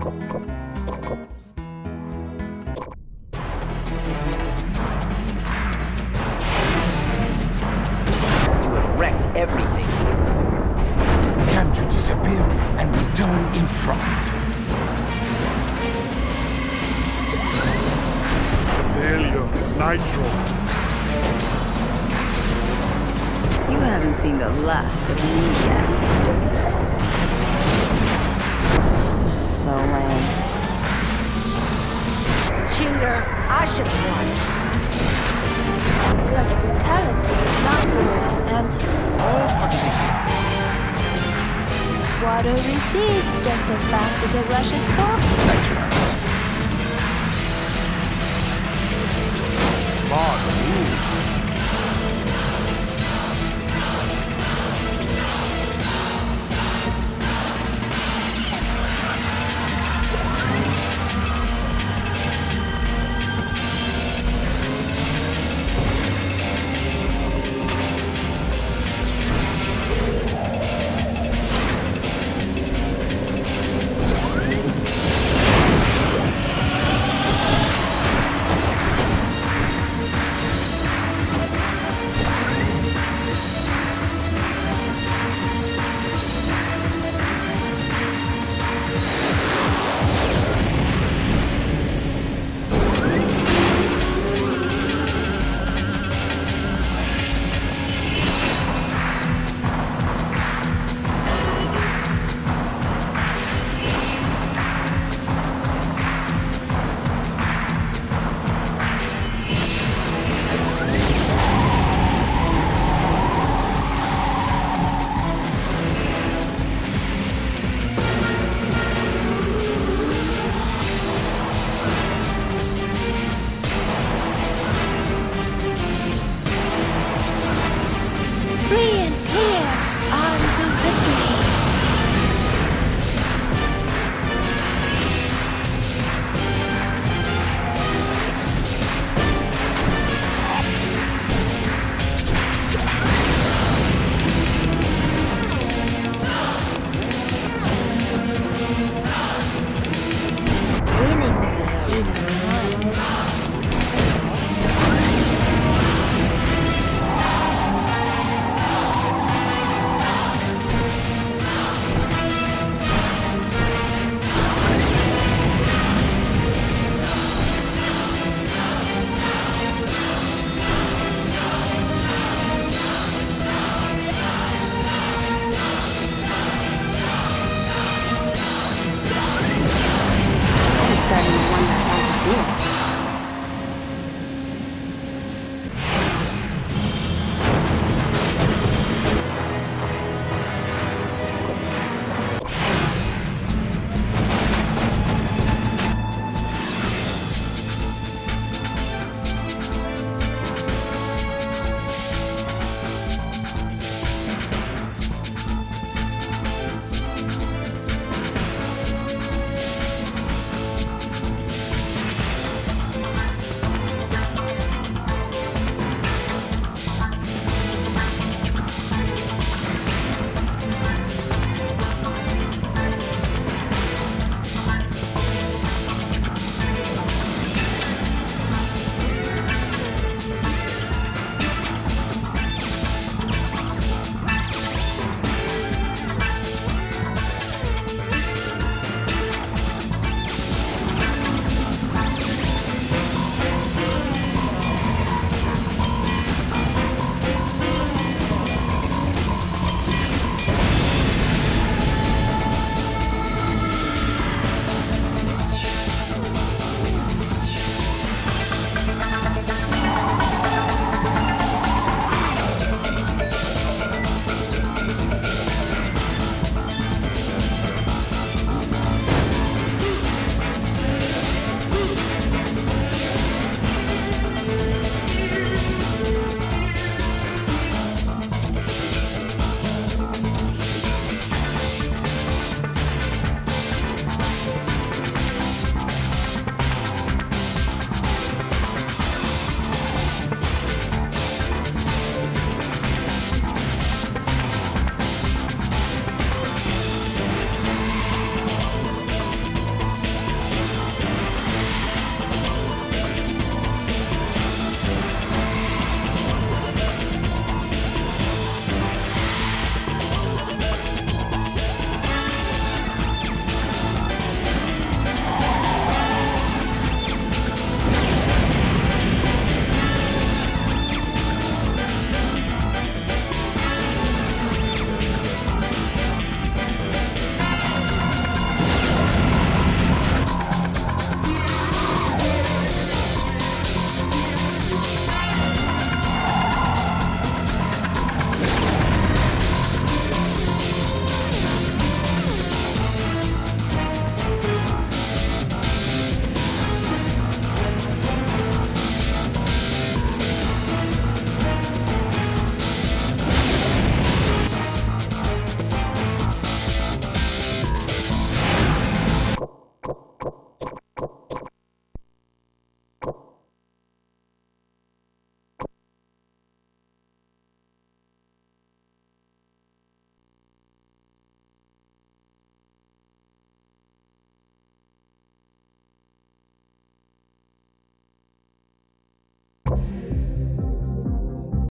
You have wrecked everything. Time to disappear and return in front. Failure for Nitro. You haven't seen the last of me yet. This is so lame. Cheater, I should have won. Such brutality is not going unanswered. All for the. Water recedes just as fast as it rushes forward. That's right. Smart move. Bye.